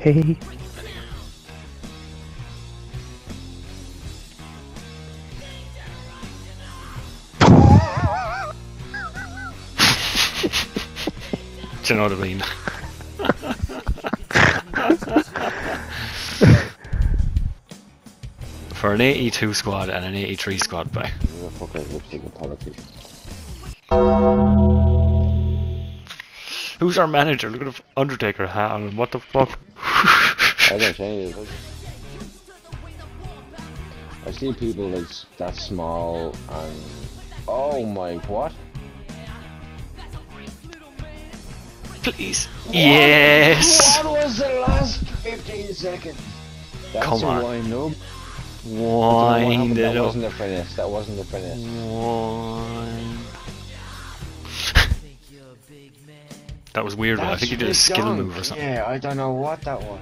Hey. Do you know what I mean? For an 82 squad and an 83 squad, by. Who's our manager? Look at the Undertaker hat on. What the fuck? I don't change it. I've seen people like s- that small and oh my what? Please. Yes! What was the last 15 seconds? That's Come on. wind up. Wind that up. wasn't a finish. That wasn't a finish. Wind. That was weird. I think you did a skill move or something. Yeah, I don't know what that was.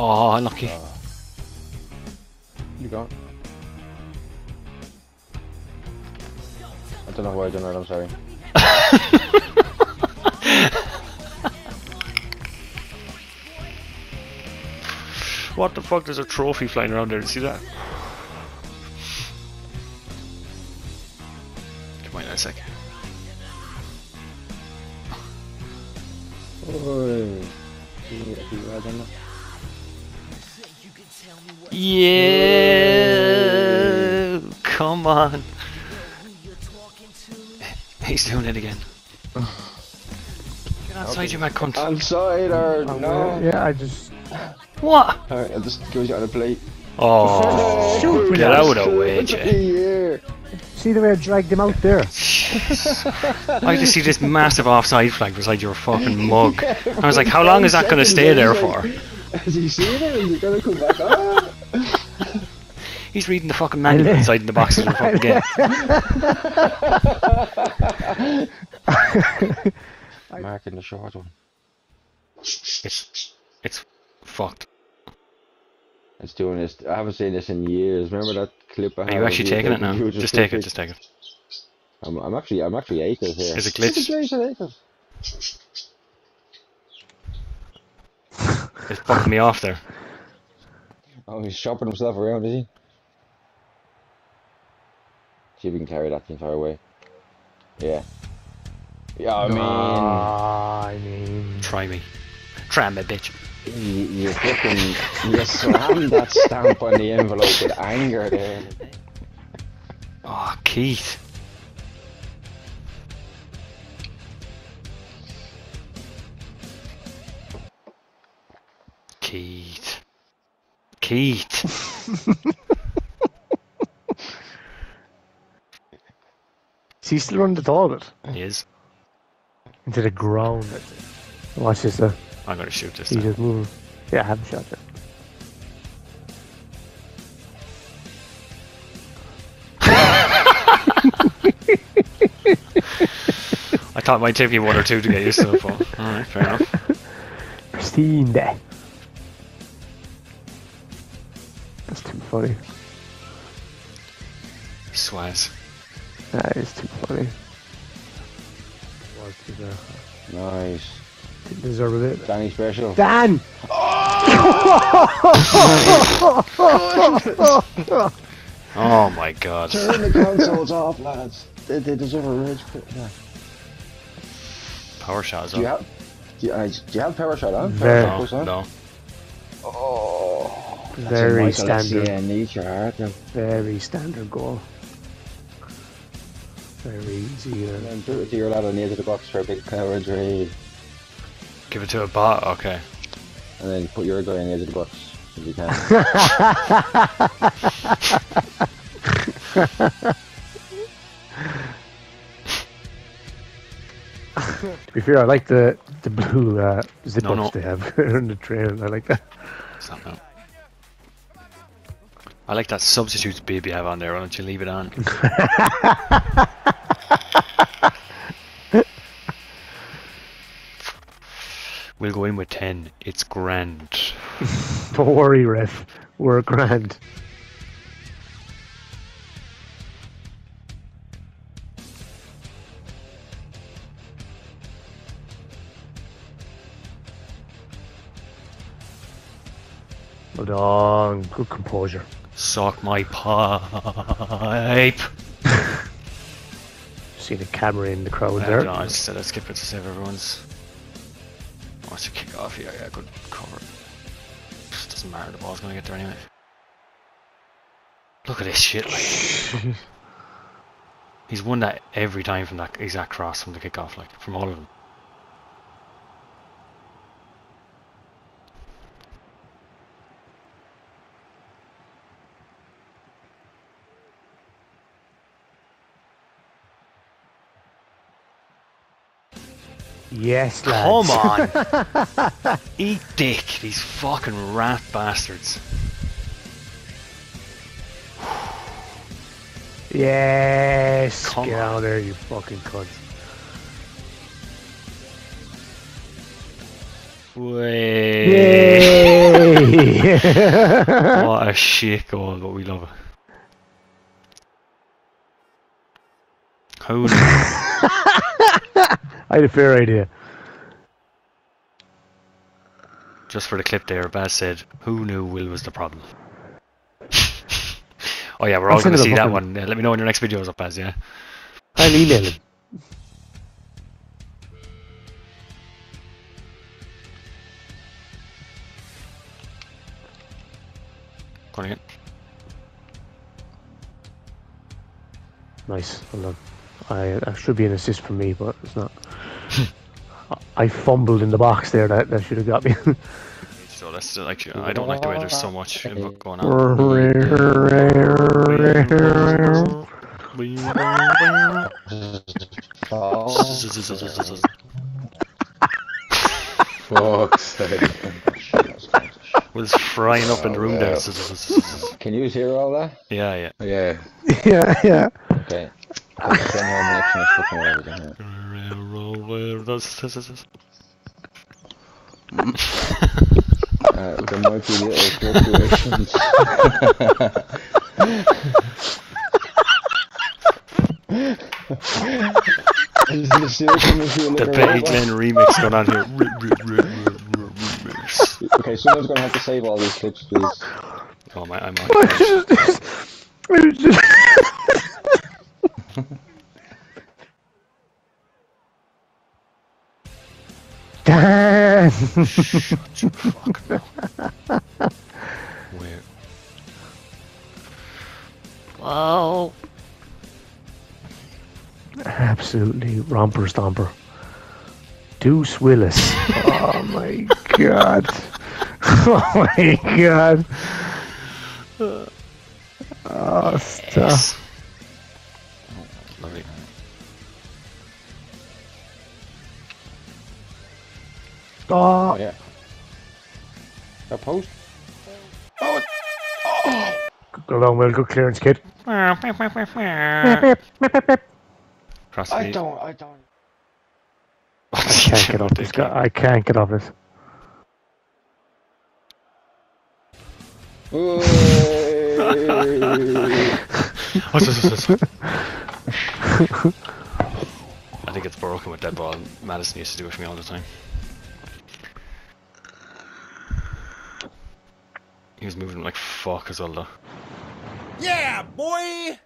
Oh, unlucky. Uh, you gone? I don't know why I done that. I'm sorry. What the fuck? There's a trophy flying around there. You see that? Come on, a second. Oi. Yeah, I don't know. Yeah, come on. He's doing it again. Get outside, you mad cunt. Inside or no? Yeah, I just. What? Alright, I'll just go on a plate. Oh, Shoot me get out of the way, Jay. Yeah. See the way I dragged him out there? I just see this massive offside flag beside your fucking mug. I was like, how long is that going to stay there for? Has he seen it? Is he gonna come back on? He's reading the fucking manual inside the box of the fucking game. Marking the short one. It's, it's fucked. It's doing this. I haven't seen this in years. Remember that clip I Are you actually taking it now? computer Just take it, just take it. I'm, I'm actually, I'm actually acres here. Is it glitched? Look at It's fucking me off there. Oh, he's shopping himself around, is he? See if we can carry that the entire way. Yeah. Yeah, I mean, I mean. Try me. Try me, bitch. you, you fucking, you slammed that stamp on the envelope with anger there. Oh, Keith. Keith. Keith. Is he still running the toilet? He is. Into the ground. Watch this, uh, I'm gonna shoot this. he's just moving. Yeah, I haven't shot it. I thought it might take me one or two to get used to the phone. Alright, fair enough. Pristine day. That's too funny. Swaz. That is too funny. Was too there. Nice. Didn't deserve a bit. Danny Special. Dan! Oh my god. Turn the consoles off, lads. They, they deserve a rage quit. Yeah. Power shot as Do you well. have, do you, uh, do you have power shot on? Very. Power No, shot on? no. Oh, that's Very a standard. Yeah, needs your heart now. Very standard goal. Very easy. And Uh, then do it to your lad on the edge of the box for a big power drive. Give it to a bot. Okay. And then put your guy on the edge of the box if you can. to be fair, I like the the blue uh, zip No, ups no. they have in the train. I like that. It's not no. I like that substitutes baby. you have on there. Why don't you leave it on? we'll go in with 10. It's grand. Don't worry, Ref. We're grand. Hold on. Good composure. Suck my pipe. See the camera in the crowd there. no, I just said I'd skip it to save everyone's. Watch the kick off. Yeah, yeah, good cover. Doesn't matter. The ball's gonna get there anyway. Look at this shit. Like. He's won that every time from that exact cross from the kick off, like from all of them. Yes, lads. Come on! Eat dick, these fucking rat bastards. Yes. Come Get on. out of there, you fucking cunt. Way. What a shit goal, but we love it. Who knew? I had a fair idea. Just for the clip there, Baz said, "Who knew Will was the problem?" oh yeah, we're all I'll going to see that one. Yeah, let me know when your next video is up, Baz. Yeah. I'll email him. Go on. Nice. Hold on. I that should be an assist from me, but it's not. I fumbled in the box there. That that should have got me. So that's like I don't like the way there's so much input going on. Oh, fuck's sake. Was frying up in the room oh, there. Can you hear all that? Yeah, yeah. Yeah. yeah, yeah. Okay. I'll send home an action or fucking whatever. then, yeah. Uh, there might be little fluctuations. Is this still coming through a The little Betty? Glenn remix going on here. Remix. Okay, someone's gonna have to save all these clips, please. Oh my, I'm on. just- I was just- Dan! Wow. Absolutely romper stomper. Deuce Willis. oh my god. Oh my god. Oh, stop. Yes. Oh Oh, yeah. That post? Oh. go long, well, good clearance, kid. Cross the I knee. don't. I don't. I can't get off this guy. I can't get off this. What's this, what's this? I think it's broken with that ball. Madison used to do it for me all the time. He was moving like fuck well. Yeah, boy!